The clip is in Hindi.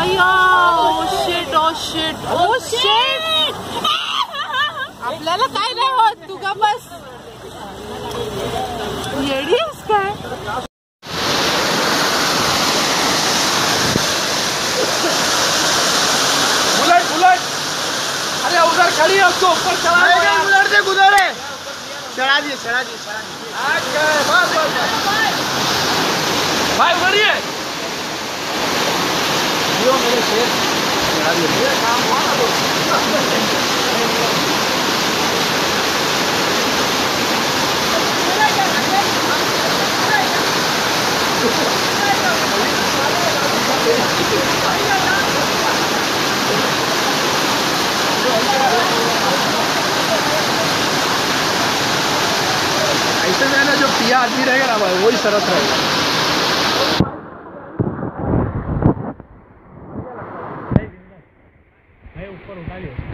अय्या ओ शेट ओ शेट ओ शेट आपल्याला काय नाही होत तू बस? येडी आहेस काय? Bullet bullet. अरे उधर खड़ी है उसको ऊपर चढ़ा. दो यार। गुजर दे चढ़ा दिए चढ़ा दिए चढ़ा दिए। भाई उधरिए मेरे शेर काम हुआ ना तो ऐसे में ना जो पिया आदमी रहेगा ना भाई, वही सरस रहेगा। voluntarios.